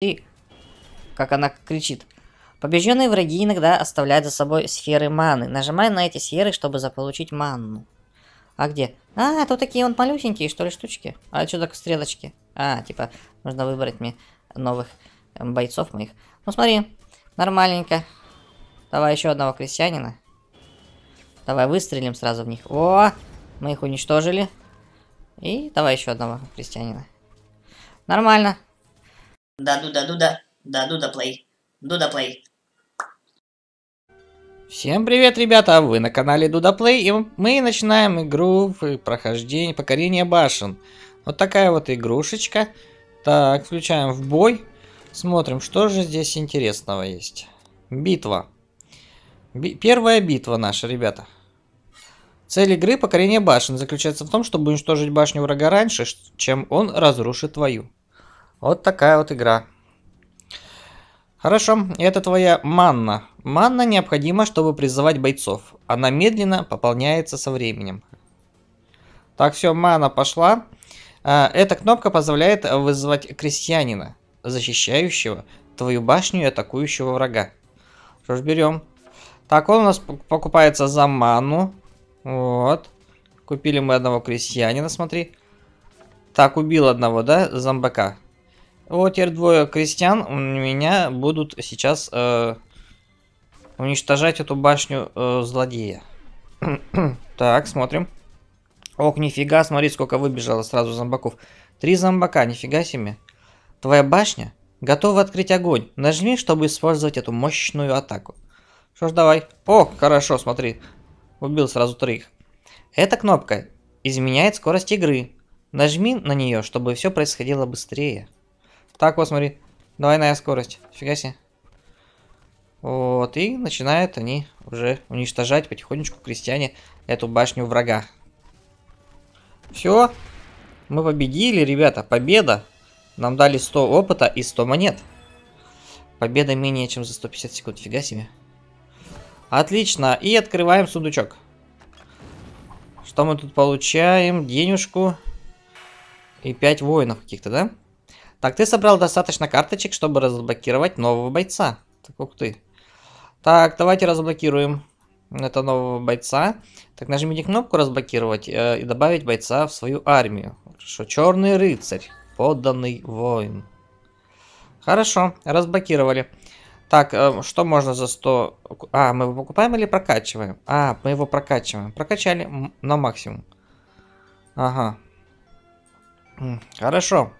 И как она кричит. Побежденные враги иногда оставляют за собой сферы маны. Нажимай на эти сферы, чтобы заполучить манну. А где? А, тут такие вот малюсенькие, что ли, штучки. А что так стрелочки? А, типа, нужно выбрать мне новых эм, бойцов моих. Ну смотри, нормальненько. Давай еще одного крестьянина. Давай выстрелим сразу в них. О, мы их уничтожили. И давай еще одного крестьянина. Нормально. Да, дуда, дуда, да, дуда плей, дуда плей. Всем привет, ребята! Вы на канале Дуда Плей, и мы начинаем игру в прохождение покорения башен. Вот такая вот игрушечка. Так, включаем в бой. Смотрим, что же здесь интересного есть. Битва. Би первая битва наша, ребята. Цель игры покорение башен заключается в том, чтобы уничтожить башню врага раньше, чем он разрушит твою. Вот такая вот игра. Хорошо, это твоя манна. Манна необходима, чтобы призывать бойцов. Она медленно пополняется со временем. Так, все, мана пошла. А, эта кнопка позволяет вызвать крестьянина, защищающего твою башню и атакующего врага. Что ж, берем. Так, он у нас покупается за ману. Вот. Купили мы одного крестьянина, смотри. Так, убил одного, да, зомбака. Вот теперь двое крестьян у меня будут сейчас э, уничтожать эту башню э, злодея. так, смотрим. Ох, нифига, смотри, сколько выбежало сразу зомбаков. Три зомбака, нифига себе. Твоя башня готова открыть огонь. Нажми, чтобы использовать эту мощную атаку. Что ж, давай. О, хорошо, смотри. Убил сразу троих. Эта кнопка изменяет скорость игры. Нажми на нее, чтобы все происходило быстрее. Так, вот смотри. Двойная скорость. Фига себе. Вот, и начинают они уже уничтожать потихонечку крестьяне эту башню врага. Все. Мы победили, ребята. Победа. Нам дали 100 опыта и 100 монет. Победа менее чем за 150 секунд. Фига себе. Отлично. И открываем сундучок. Что мы тут получаем? Денежку. И 5 воинов каких-то, да? Так, ты собрал достаточно карточек, чтобы разблокировать нового бойца. Так, ух ты. Так, давайте разблокируем это нового бойца. Так, нажмите кнопку разблокировать э, и добавить бойца в свою армию. Хорошо, черный рыцарь, подданный воин. Хорошо, разблокировали. Так, э, что можно за 100... А, мы его покупаем или прокачиваем? А, мы его прокачиваем. Прокачали на максимум. Ага. Хорошо.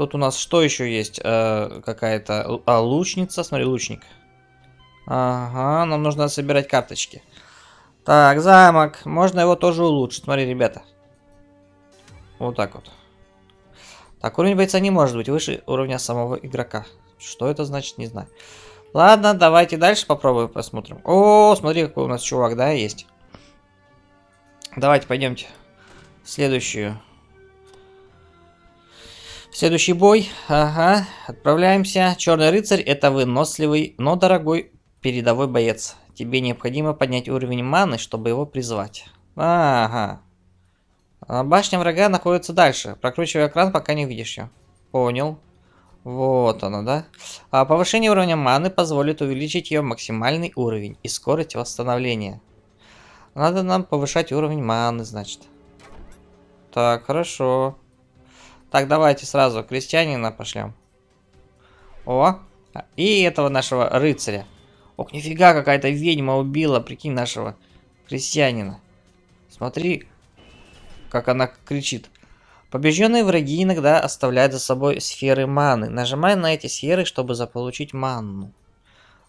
Тут у нас что еще есть? Э, Какая-то... А, лучница. Смотри, лучник. Ага, нам нужно собирать карточки. Так, замок. Можно его тоже улучшить. Смотри, ребята. Вот так вот. Так, уровень бойца не может быть выше уровня самого игрока. Что это значит, не знаю. Ладно, давайте дальше попробуем, посмотрим. О, смотри, какой у нас чувак, да, есть. Давайте пойдемте. Следующую. Следующий бой. Ага, отправляемся. Черный рыцарь это выносливый, но дорогой передовой боец. Тебе необходимо поднять уровень маны, чтобы его призвать. Ага. Башня врага находится дальше. Прокручивай экран, пока не видишь ее. Понял. Вот она, да? А повышение уровня маны позволит увеличить ее максимальный уровень и скорость восстановления. Надо нам повышать уровень маны, значит. Так, хорошо. Так, давайте сразу крестьянина пошлем. О, и этого нашего рыцаря. Ох, нифига, какая-то ведьма убила, прикинь, нашего крестьянина. Смотри, как она кричит. Побежденные враги иногда оставляют за собой сферы маны. Нажимай на эти сферы, чтобы заполучить манну.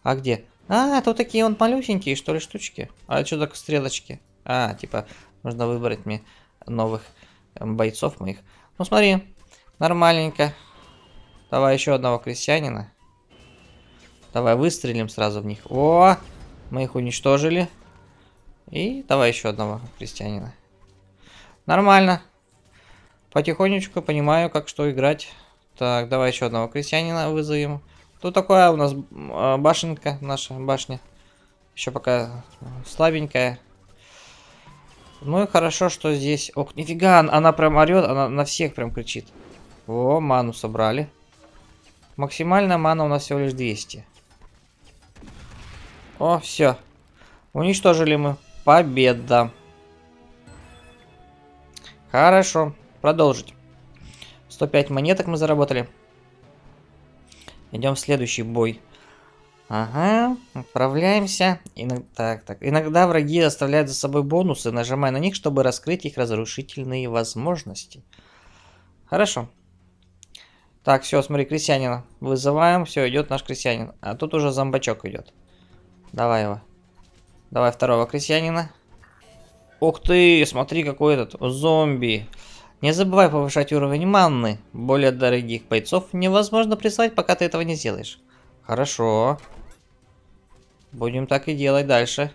А где? А, тут такие вот малюсенькие, что ли, штучки. А что так стрелочки? А, типа, нужно выбрать мне новых бойцов моих. Ну, смотри, нормальненько. Давай еще одного крестьянина. Давай выстрелим сразу в них. О, мы их уничтожили. И давай еще одного крестьянина. Нормально. Потихонечку понимаю, как что играть. Так, давай еще одного крестьянина вызовем. Тут такая у нас а, башенка, наша башня. Еще пока слабенькая. Ну и хорошо, что здесь... Ох, нифига, она прям орет, она на всех прям кричит. О, ману собрали. Максимальная мана у нас всего лишь 200. О, все. Уничтожили мы. Победа. Хорошо. Продолжить. 105 монеток мы заработали. Идем в следующий бой. Ага, отправляемся. Иног... Так, так. Иногда враги оставляют за собой бонусы, нажимая на них, чтобы раскрыть их разрушительные возможности. Хорошо. Так, все, смотри, крестьянина. Вызываем, все, идет наш крестьянин. А тут уже зомбачок идет. Давай его. Давай второго крестьянина. Ух ты, смотри, какой этот зомби. Не забывай повышать уровень манны. Более дорогих бойцов невозможно прислать, пока ты этого не сделаешь. Хорошо. Будем так и делать дальше.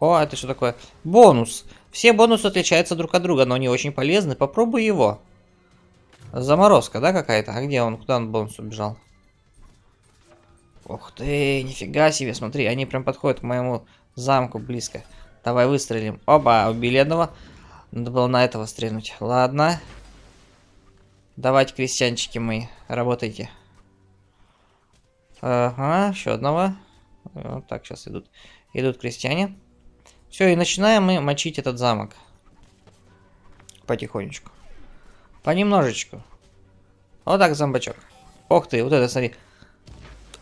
О, это что такое? Бонус. Все бонусы отличаются друг от друга, но они очень полезны. Попробуй его. Заморозка, да, какая-то? А где он? Куда он бонус убежал? Ух ты, нифига себе, смотри, они прям подходят к моему замку близко. Давай выстрелим. Оба, убили одного. Надо было на этого стрельнуть. Ладно. Давайте, крестьянчики мои, работайте. Ага, еще одного. Вот так сейчас идут. Идут крестьяне. Все, и начинаем мы мочить этот замок. Потихонечку. Понемножечку. Вот так, зомбачок. Ох ты, вот это, смотри.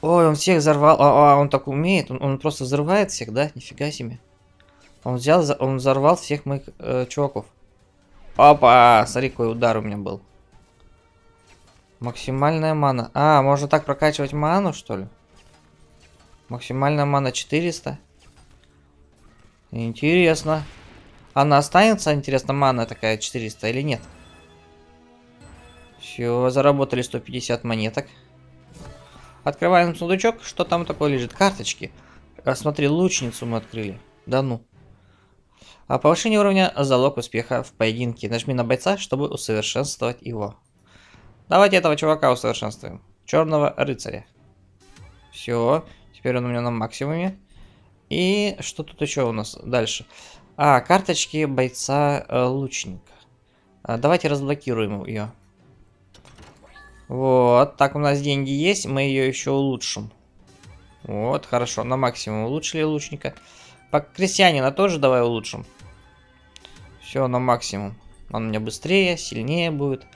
Ой, он всех взорвал. А, а он так умеет. Он, он просто взрывает всех, да? Нифига себе. Он взял, он взорвал всех моих э, чуваков. Опа! Смотри, какой удар у меня был. Максимальная мана. А, можно так прокачивать ману, что ли? Максимальная мана 400. Интересно. Она останется, интересно, мана такая 400 или нет? Все, заработали 150 монеток. Открываем сундучок. Что там такое лежит? Карточки. А, смотри, лучницу мы открыли. Да ну. А повышение уровня – залог успеха в поединке. Нажми на бойца, чтобы усовершенствовать его. Давайте этого чувака усовершенствуем. Черного рыцаря. Все. Теперь он у меня на максимуме. И что тут еще у нас дальше? А, карточки бойца э. А, давайте разблокируем ее. Вот, так у нас деньги есть, мы ее еще улучшим. Вот, хорошо, на максимум улучшили лучника. По крестьянина тоже давай улучшим. Все на максимум. Он у меня быстрее, сильнее будет.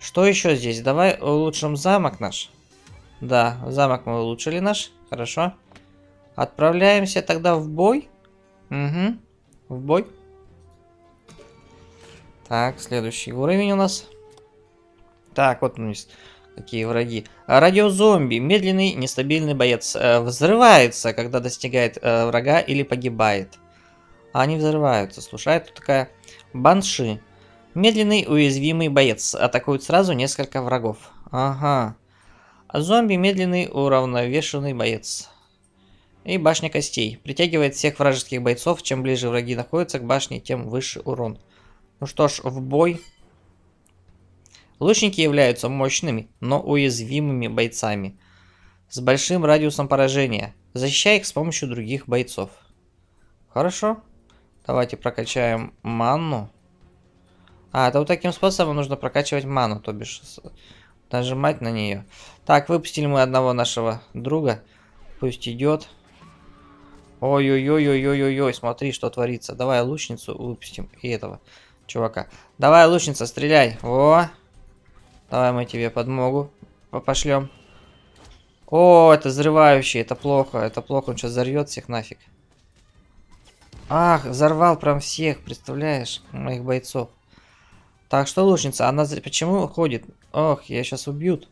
Что еще здесь? Давай улучшим замок наш. Да, замок мы улучшили наш. Хорошо. Отправляемся тогда в бой. Угу. В бой. Так, следующий уровень у нас. Так, вот у нас какие враги. Радиозомби. Медленный, нестабильный боец. Э, взрывается, когда достигает э, врага или погибает. Они взрываются. Слушай, тут такая Банши. Медленный, уязвимый боец. Атакует сразу несколько врагов. Ага. А зомби медленный, уравновешенный боец. И башня костей. Притягивает всех вражеских бойцов. Чем ближе враги находятся к башне, тем выше урон. Ну что ж, в бой. Лучники являются мощными, но уязвимыми бойцами. С большим радиусом поражения. Защищай их с помощью других бойцов. Хорошо. Давайте прокачаем ману. А, это вот таким способом нужно прокачивать ману, то бишь нажимать на нее. Так, выпустили мы одного нашего друга. Пусть идет. Ой-ой-ой-ой-ой-ой, смотри, что творится. Давай лучницу выпустим и этого чувака. Давай, лучница, стреляй. О! Давай мы тебе подмогу пошлем. О, это взрывающий, это плохо, это плохо, он сейчас взорвет всех нафиг. Ах, взорвал прям всех, представляешь, моих бойцов. Так, что лучница? Она почему ходит? Ох, я сейчас убьют.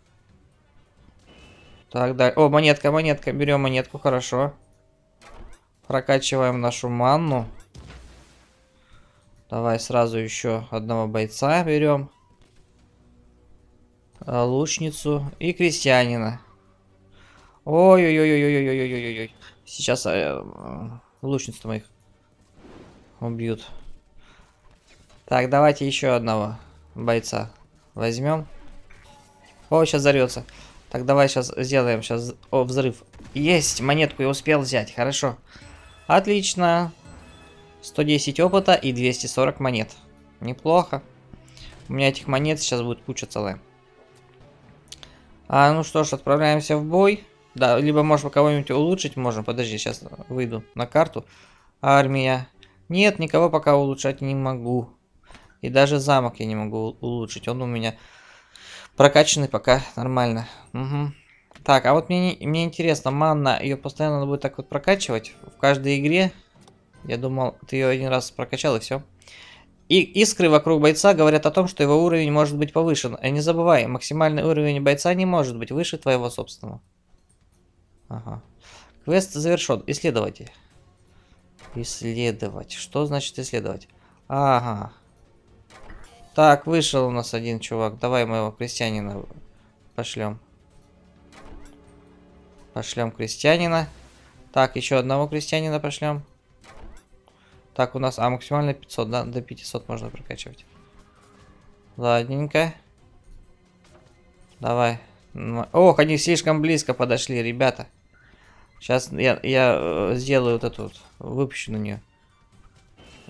Так, да. О, монетка, монетка. Берем монетку, хорошо. Прокачиваем нашу манну. Давай сразу еще одного бойца берем. А, лучницу и крестьянина. Ой-ой-ой-ой-ой-ой-ой-ой-ой. Сейчас э, лучниц моих убьют. Так, давайте еще одного бойца возьмем. О, сейчас взорвется. Так, давай сейчас сделаем сейчас о, взрыв. Есть, монетку я успел взять, хорошо. Отлично. 110 опыта и 240 монет. Неплохо. У меня этих монет сейчас будет куча целая. А, ну что ж, отправляемся в бой. Да, либо можем кого-нибудь улучшить можем. Подожди, сейчас выйду на карту. Армия. Нет, никого пока улучшать не могу. И даже замок я не могу улучшить. Он у меня прокачанный пока нормально. Угу. Так, а вот мне, мне интересно, манна, ее постоянно надо будет так вот прокачивать в каждой игре. Я думал, ты ее один раз прокачал и все. И искры вокруг бойца говорят о том, что его уровень может быть повышен. И не забывай, максимальный уровень бойца не может быть выше твоего собственного. Ага. Квест завершен. Исследовайте. Исследовать. Что значит исследовать? Ага. Так, вышел у нас один чувак. Давай моего крестьянина пошлем. Пошлем крестьянина. Так, еще одного крестьянина пошлем. Так, у нас... А, максимально 500, да? До 500 можно прокачивать. Ладненько. Давай. Ох, они слишком близко подошли, ребята. Сейчас я, я э, сделаю вот эту вот, выпущу на нее.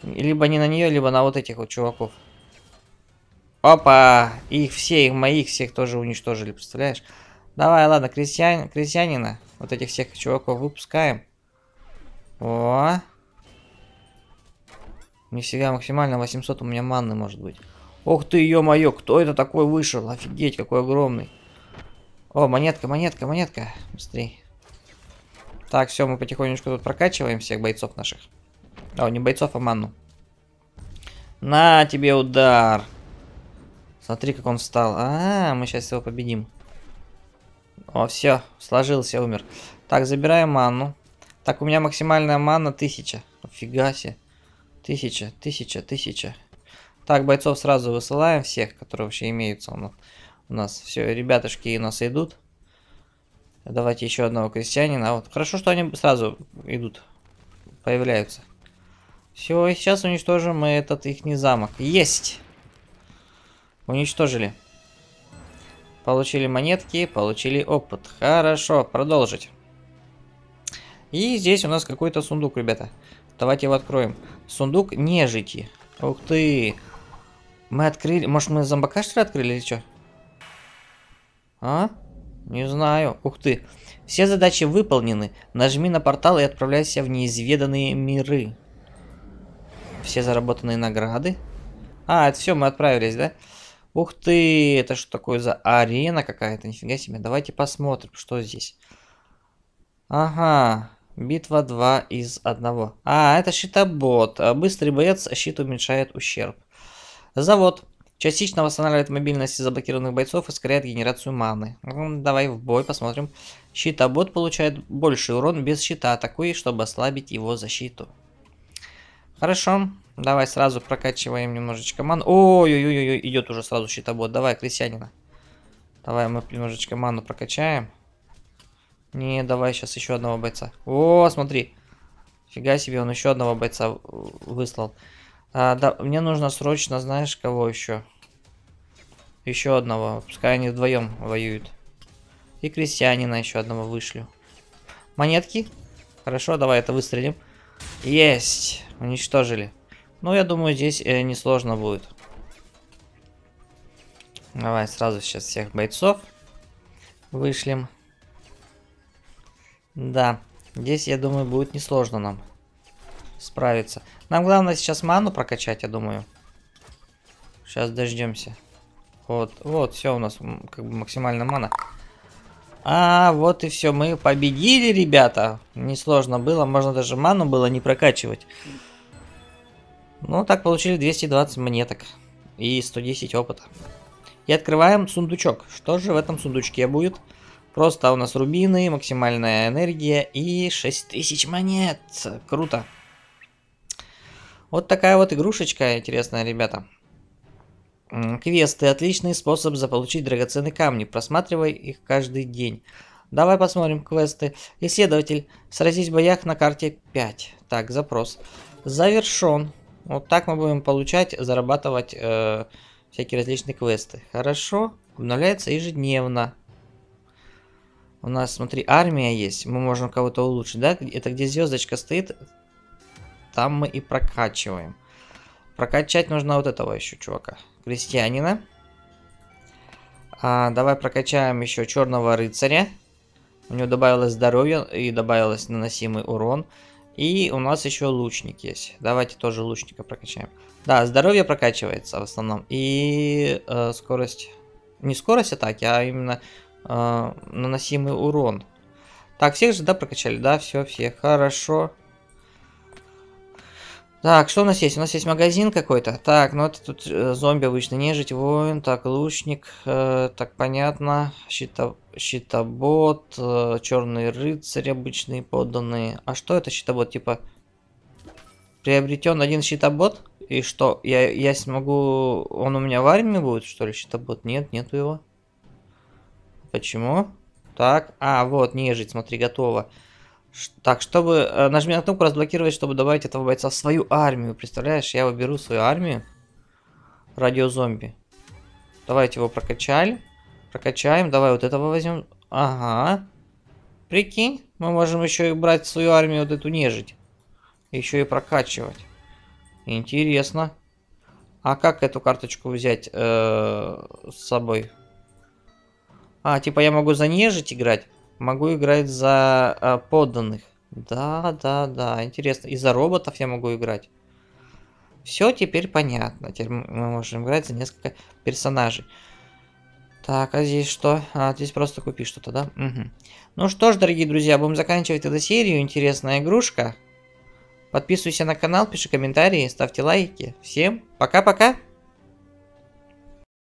Либо не на нее, либо на вот этих вот чуваков. Опа! Их все, их моих всех тоже уничтожили, представляешь? Давай, ладно, крестьян, крестьянина, вот этих всех чуваков выпускаем. О! Нифига, максимально 800 у меня манны может быть. Ох ты, ё-моё, кто это такой вышел? Офигеть, какой огромный. О, монетка, монетка, монетка. Быстрей. Так, все, мы потихонечку тут прокачиваем всех бойцов наших. О, не бойцов, а манну. На тебе удар. Смотри, как он встал. А, -а, -а мы сейчас его победим. О, все, сложился, умер. Так, забираем манну. Так, у меня максимальная манна 1000. Фига себе. Тысяча, тысяча, тысяча. Так, бойцов сразу высылаем всех, которые вообще имеются у нас. Все, ребятушки у нас идут. Давайте еще одного крестьянина. Вот. Хорошо, что они сразу идут, появляются. Все, сейчас уничтожим мы этот их замок. Есть! Уничтожили. Получили монетки, получили опыт. Хорошо, продолжить. И здесь у нас какой-то сундук, ребята. Давайте его откроем. Сундук нежити. Ух ты. Мы открыли... Может, мы зомбака, что ли, открыли или что? А? Не знаю. Ух ты. Все задачи выполнены. Нажми на портал и отправляйся в неизведанные миры. Все заработанные награды. А, это все, мы отправились, да? Ух ты, это что такое за арена какая-то? Нифига себе. Давайте посмотрим, что здесь. Ага. Битва 2 из 1. А, это щитобот. Быстрый боец, щит уменьшает ущерб. Завод. Частично восстанавливает мобильность заблокированных бойцов и ускоряет генерацию маны. Давай в бой посмотрим. Щитобот получает больший урон без щита, атакуй, чтобы ослабить его защиту. Хорошо. Давай сразу прокачиваем немножечко ману. Ой-ой-ой, идет уже сразу щитобот. Давай, крестьянина. Давай мы немножечко ману прокачаем. Не, давай сейчас еще одного бойца. О, смотри. Фига себе, он еще одного бойца выслал. А, да, мне нужно срочно, знаешь, кого еще? Еще одного. Пускай они вдвоем воюют. И крестьянина еще одного вышлю. Монетки? Хорошо, давай это выстрелим. Есть! Уничтожили. Ну, я думаю, здесь э, несложно будет. Давай сразу сейчас всех бойцов вышлем. Да, здесь, я думаю, будет несложно нам справиться. Нам главное сейчас ману прокачать, я думаю. Сейчас дождемся. Вот, вот, все у нас как бы максимально мана. А, вот и все, мы победили, ребята. Несложно было, можно даже ману было не прокачивать. Ну, так получили 220 монеток и 110 опыта. И открываем сундучок. Что же в этом сундучке будет? Просто у нас рубины, максимальная энергия и 6000 монет. Круто. Вот такая вот игрушечка интересная, ребята. Квесты. Отличный способ заполучить драгоценные камни. Просматривай их каждый день. Давай посмотрим квесты. Исследователь. Сразись в боях на карте 5. Так, запрос. Завершен. Вот так мы будем получать, зарабатывать э, всякие различные квесты. Хорошо. Обновляется ежедневно. У нас, смотри, армия есть. Мы можем кого-то улучшить, да? Это где звездочка стоит. Там мы и прокачиваем. Прокачать нужно вот этого еще чувака. Крестьянина. А, давай прокачаем еще черного рыцаря. У него добавилось здоровье и добавилось наносимый урон. И у нас еще лучник есть. Давайте тоже лучника прокачаем. Да, здоровье прокачивается в основном. И э, скорость... Не скорость атаки, а именно э, наносимый урон. Так, всех же, да, прокачали? Да, все, всех. Хорошо. Так, что у нас есть? У нас есть магазин какой-то. Так, ну это тут э, зомби обычно, нежить, воин, так, лучник, э, так, понятно, Щита, щитобот, э, черный рыцарь обычные подданные. А что это щитобот, типа, приобретен один щитобот? И что, я, я смогу, он у меня в армии будет, что ли, щитобот? Нет, нету его. Почему? Так, а, вот, нежить, смотри, готово. Так, чтобы... Э, нажми на кнопку разблокировать, чтобы добавить этого бойца в свою армию. Представляешь, я выберу свою армию. Радиозомби. Давайте его прокачали. Прокачаем. Давай вот этого возьмем. Ага. Прикинь, мы можем еще и брать свою армию вот эту нежить. Еще и прокачивать. Интересно. А как эту карточку взять э, с собой? А, типа я могу за нежить играть? Могу играть за э, подданных. Да, да, да, интересно. И за роботов я могу играть. Все теперь понятно. Теперь мы можем играть за несколько персонажей. Так, а здесь что? А, здесь просто купи что-то, да? Угу. Ну что ж, дорогие друзья, будем заканчивать эту серию. Интересная игрушка. Подписывайся на канал, пиши комментарии, ставьте лайки. Всем пока-пока!